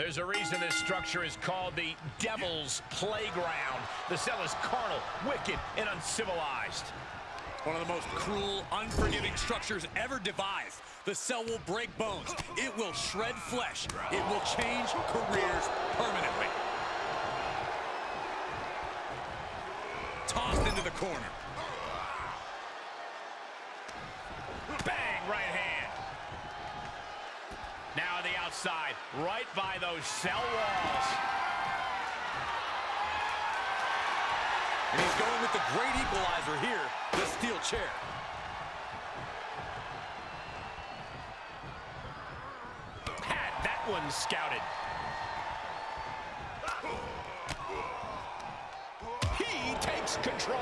There's a reason this structure is called the Devil's Playground. The cell is carnal, wicked, and uncivilized. One of the most cruel, unforgiving structures ever devised. The cell will break bones. It will shred flesh. It will change careers permanently. Tossed into the corner. Bang, right hand. Now on the outside, right by those cell walls. And he's going with the great equalizer here, the steel chair. Had that one scouted. He takes control.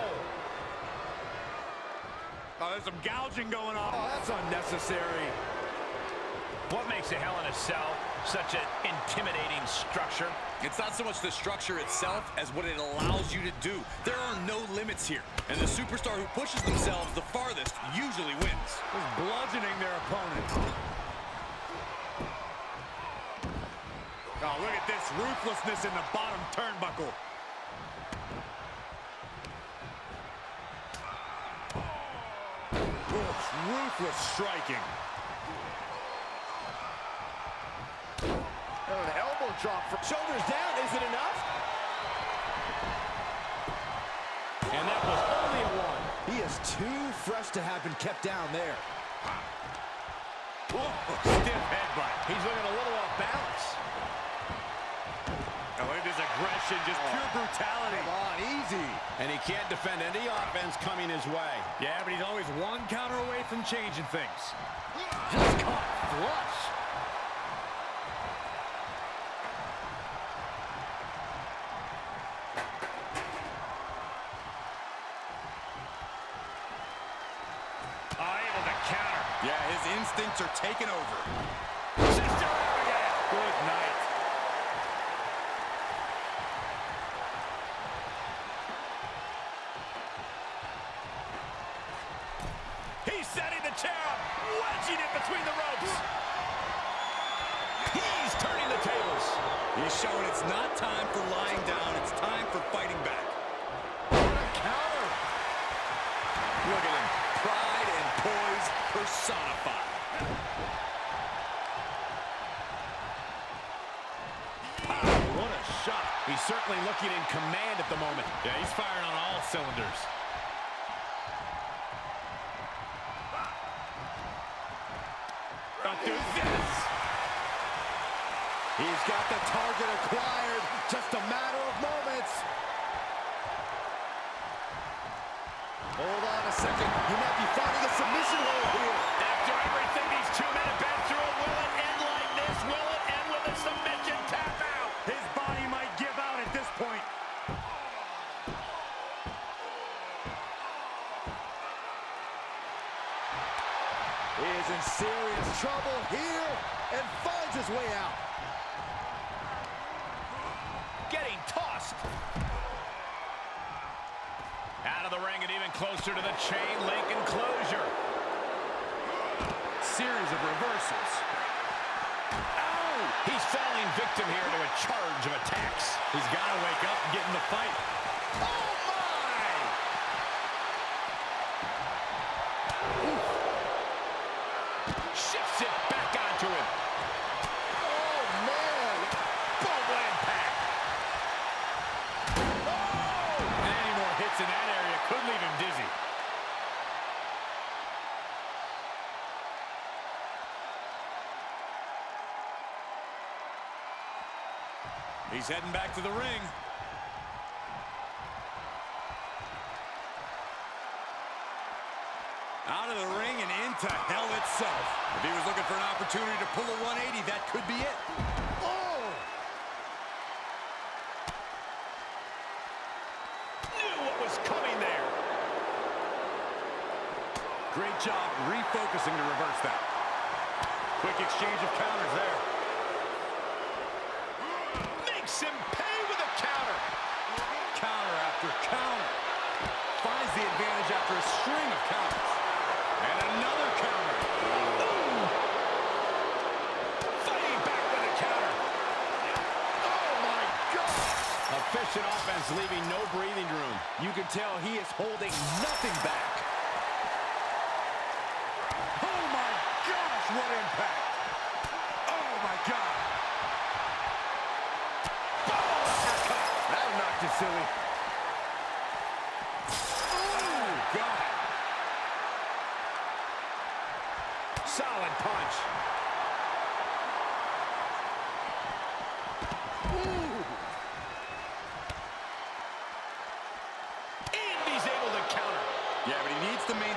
Oh, there's some gouging going on. Oh, that's unnecessary. What makes a Hell in a Cell such an intimidating structure? It's not so much the structure itself as what it allows you to do. There are no limits here. And the superstar who pushes themselves the farthest usually wins. Just bludgeoning their opponent. Oh, look at this ruthlessness in the bottom turnbuckle. Oh, Oof, ruthless striking. Oh, an elbow drop. For shoulders down. Is it enough? And that was only a one. He is too fresh to have been kept down there. Whoa, stiff headbutt. He's looking a little off balance. Oh, look at this aggression, just pure oh. brutality. Come on, easy. And he can't defend any offense coming his way. Yeah, but he's always one counter away from changing things. Just caught flush. Yeah, his instincts are taking over. Sister Abigail. Good night. He's setting the chair up, wedging it between the ropes. He's turning the tables. He's showing it's not time for lying down. It's time for fighting back. What a counter. Look at him. Pride and personified. Ah, what a shot. He's certainly looking in command at the moment. Yeah, he's firing on all cylinders. Don't do this. He's got the target acquired. Just a matter of moments. Hold on a second. He might be finding a submission hold here. After everything these two men have been through, will it end like this? Will it end with a submission tap out? His body might give out at this point. He is in serious trouble here and finds his way out. Getting tossed. Out of the ring and even closer to the chain link enclosure. Series of reversals. Oh! He's falling victim here to a charge of attacks. He's got to wake up and get in the fight. Oh, my! Shifts it back onto him. Oh, man. Boom, impact. And any more hits in that area could leave him dizzy. Heading back to the ring. Out of the ring and into hell itself. If he was looking for an opportunity to pull a 180, that could be it. Oh! Knew what was coming there. Great job refocusing to reverse that. Quick exchange of counters there makes with a counter. Counter after counter. Finds the advantage after a string of counters. And another counter. Fighting back with a counter. Oh, my God. Efficient offense leaving no breathing room. You can tell he is holding nothing back.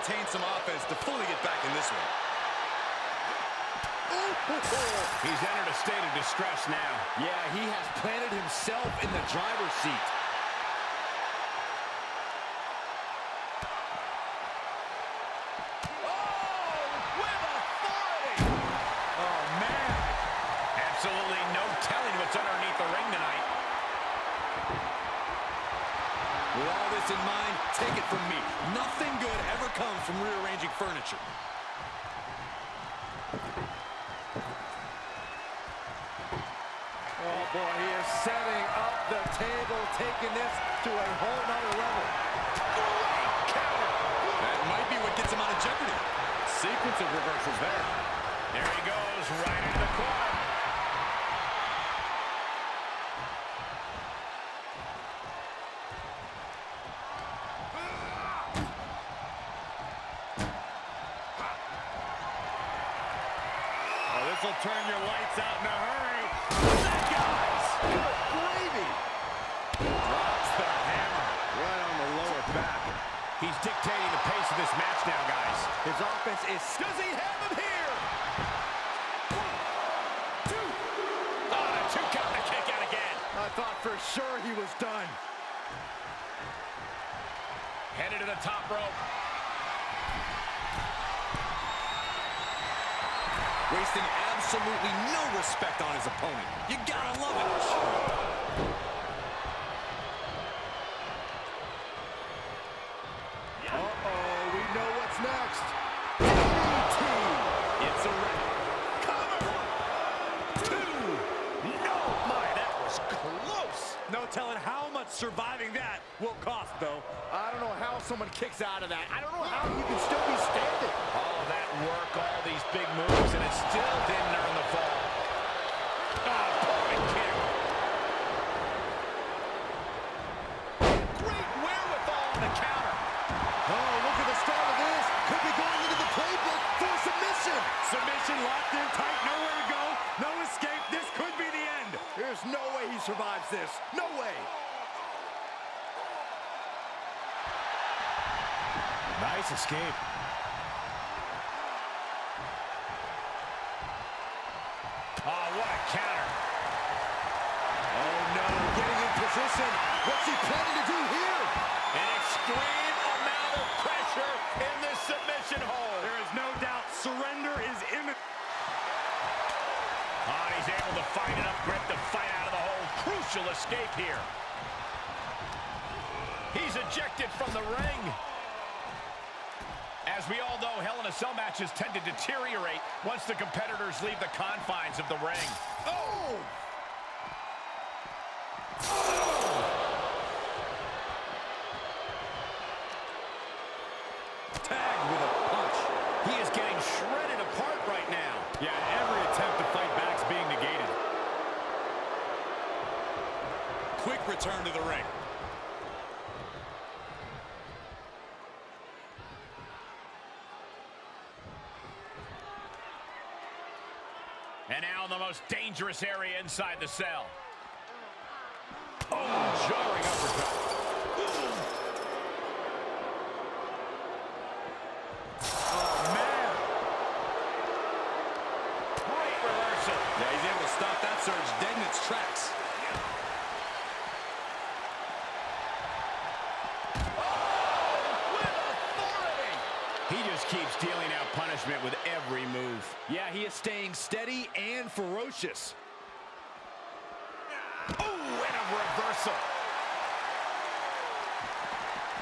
Maintain some offense to fully get back in this one. He's entered a state of distress now. Yeah, he has planted himself in the driver's seat. With all this in mind, take it from me. Nothing good ever comes from rearranging furniture. Oh, boy, he is setting up the table, taking this to a whole nother level. That might be what gets him out of jeopardy. Sequence of reversals there. There he goes, right into the corner. Turn your lights out in a hurry. Guys, good gravy. Drops the hammer right on the lower back. He's dictating the pace of this match now, guys. His offense is... Does he have him here? One, two. Oh, the two count to kick out again. I thought for sure he was done. Headed to the top rope. Wasting absolutely no respect on his opponent. You gotta love it. Uh-oh, we know what's next. DDT. It's a wrap. Two. No, my, that was close. No telling how much surviving that will cost, though. I don't know how someone kicks out of that. I don't know how you can still be standing. All of that work, all these big moves, and it still didn't earn the fall. Ah, oh, perfect kick. Great wherewithal on the counter. Oh, look at the start of this. Could be going into the playbook for submission. Submission locked in tight, nowhere to go, no escape. This could be the end. There's no way he survives this. No Nice escape. Oh, what a counter. Oh, no. Getting in position. What's he planning to do here? An extreme amount of pressure in this submission hold. There is no doubt surrender is imminent. Oh, ah, he's able to find enough grip to fight out of the hold. Crucial escape here. He's ejected from the ring. As we all know, Hell in a Cell matches tend to deteriorate once the competitors leave the confines of the ring. Oh! Tagged with a punch. He is getting shredded apart right now. Yeah, every attempt to fight back is being negated. Quick return to the ring. And now in the most dangerous area inside the cell. Oh, jarring uppercut. Oh, man. Great reversal. Yeah, he's able to stop that surge dead in its tracks. Oh, with authority. He just keeps dealing punishment with every move. Yeah, he is staying steady and ferocious. Oh, and a reversal.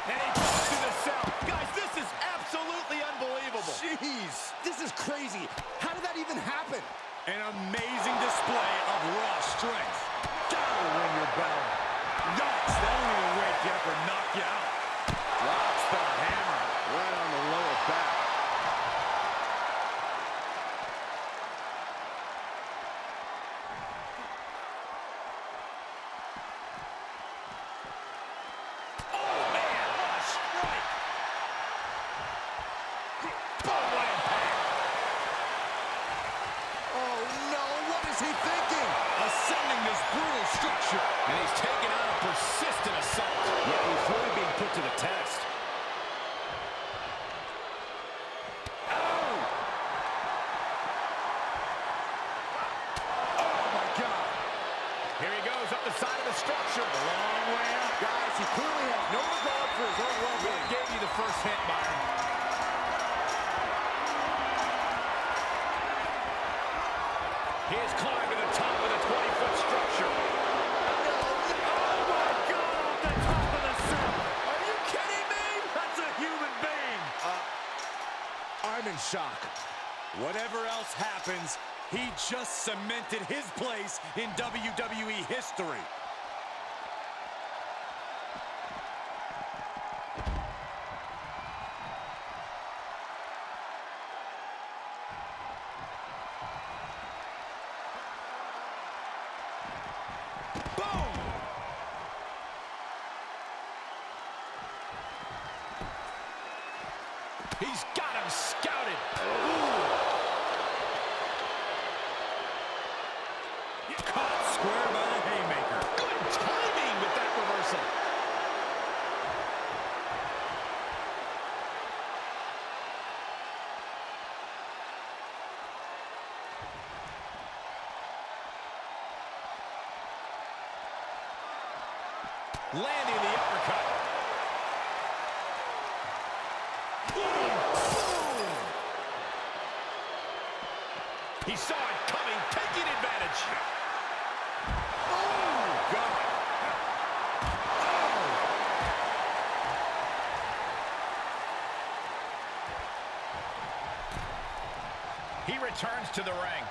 And he goes to the cell. Guys, this is absolutely unbelievable. Jeez, this is crazy. How did that even happen? An amazing display of raw strength. Gotta ring your bell. Yikes. Is he thinking? Ascending this brutal structure. And he's taking on a persistent assault. Yeah, he's really being put to the test. Oh, my God. Here he goes up the side of the structure. A long way out. Guys, he clearly has no regard for his own well-being. Gave you the first hit, Byron. He has climbed to the top of the 20-foot structure. Oh, my God, the top of the cell. Are you kidding me? That's a human being. Uh, I'm in shock. Whatever else happens, he just cemented his place in WWE history. He's got him scouted. Caught square by the haymaker. Good timing with that reversal. Landing the uppercut. Boom! Boom! He saw it coming, advantage. Oh, God. Oh. He returns to the ring.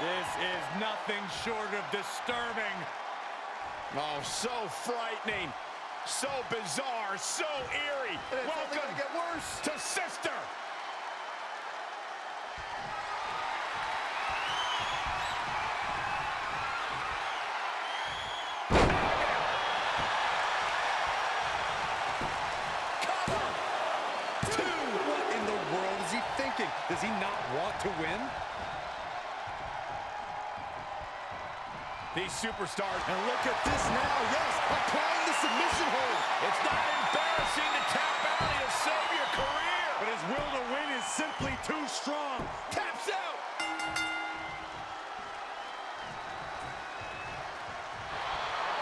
This is nothing short of disturbing. Oh, so frightening. So bizarre. So eerie. Welcome to Sister. These superstars. And look at this now. Yes, applying the submission hold. It's not embarrassing to tap out. He'll save your career. But his will to win is simply too strong. Taps out.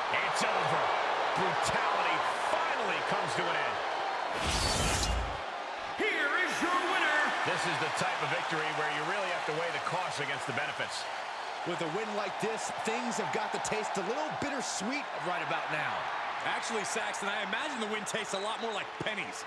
It's over. Brutality finally comes to an end. Here is your winner. This is the type of victory where you really have to weigh the costs against the benefits. With a win like this, things have got to taste a little bittersweet right about now. Actually, Saxton, I imagine the win tastes a lot more like pennies.